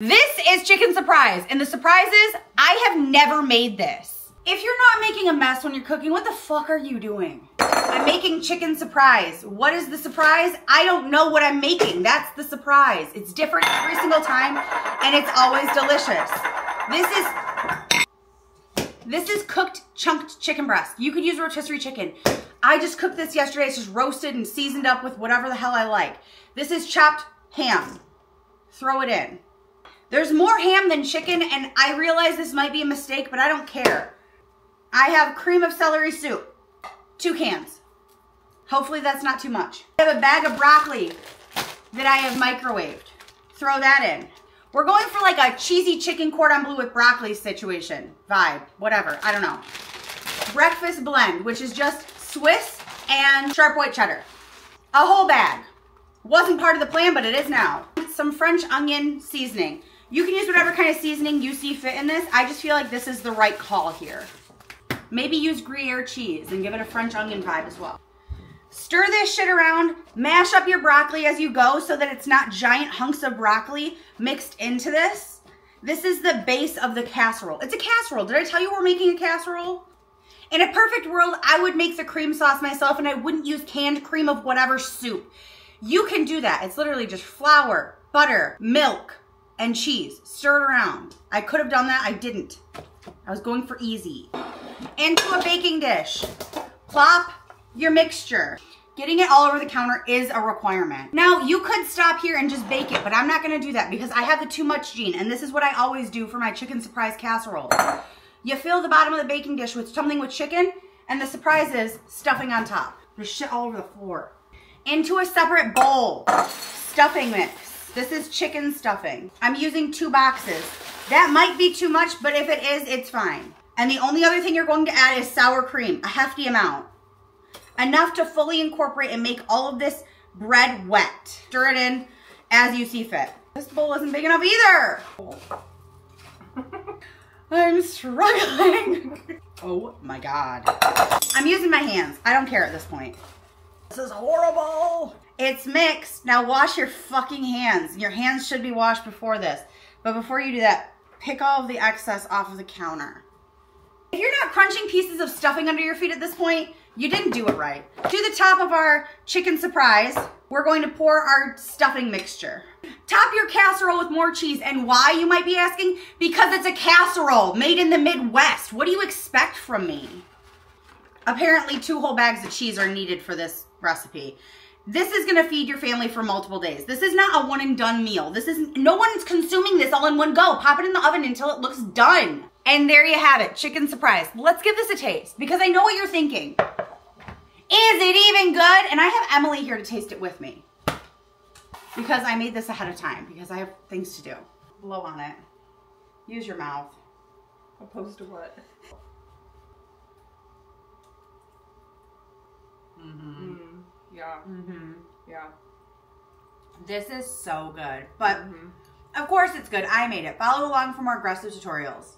This is chicken surprise, and the surprise is I have never made this. If you're not making a mess when you're cooking, what the fuck are you doing? I'm making chicken surprise. What is the surprise? I don't know what I'm making. That's the surprise. It's different every single time, and it's always delicious. This is this is cooked chunked chicken breast. You could use rotisserie chicken. I just cooked this yesterday. It's just roasted and seasoned up with whatever the hell I like. This is chopped ham. Throw it in. There's more ham than chicken, and I realize this might be a mistake, but I don't care. I have cream of celery soup, two cans. Hopefully that's not too much. I have a bag of broccoli that I have microwaved. Throw that in. We're going for like a cheesy chicken cordon bleu with broccoli situation, vibe, whatever, I don't know. Breakfast blend, which is just Swiss and sharp white cheddar. A whole bag. Wasn't part of the plan, but it is now. Some French onion seasoning. You can use whatever kind of seasoning you see fit in this. I just feel like this is the right call here. Maybe use Gruyere cheese and give it a French onion vibe as well. Stir this shit around, mash up your broccoli as you go so that it's not giant hunks of broccoli mixed into this. This is the base of the casserole. It's a casserole. Did I tell you we're making a casserole? In a perfect world, I would make the cream sauce myself and I wouldn't use canned cream of whatever soup. You can do that. It's literally just flour, butter, milk, and cheese. Stir it around. I could have done that. I didn't. I was going for easy. Into a baking dish. Plop your mixture. Getting it all over the counter is a requirement. Now, you could stop here and just bake it, but I'm not gonna do that because I have the too much gene, and this is what I always do for my chicken surprise casserole. You fill the bottom of the baking dish with something with chicken, and the surprise is stuffing on top. There's shit all over the floor. Into a separate bowl, stuffing mix. This is chicken stuffing. I'm using two boxes. That might be too much, but if it is, it's fine. And the only other thing you're going to add is sour cream, a hefty amount. Enough to fully incorporate and make all of this bread wet. Stir it in as you see fit. This bowl isn't big enough either. I'm struggling. oh my God. I'm using my hands. I don't care at this point. This is horrible. It's mixed. Now wash your fucking hands. Your hands should be washed before this. But before you do that, pick all of the excess off of the counter. If you're not crunching pieces of stuffing under your feet at this point, you didn't do it right. To the top of our chicken surprise, we're going to pour our stuffing mixture. Top your casserole with more cheese. And why, you might be asking? Because it's a casserole made in the Midwest. What do you expect from me? Apparently, two whole bags of cheese are needed for this recipe. This is gonna feed your family for multiple days. This is not a one and done meal. This is, no one's consuming this all in one go. Pop it in the oven until it looks done. And there you have it, chicken surprise. Let's give this a taste because I know what you're thinking. Is it even good? And I have Emily here to taste it with me because I made this ahead of time because I have things to do. Blow on it. Use your mouth. Opposed to what? Mm-hmm. Mm, yeah. Mm-hmm. Yeah. This is so good. But Mhm. of course it's good. I made it. Follow along for more aggressive tutorials.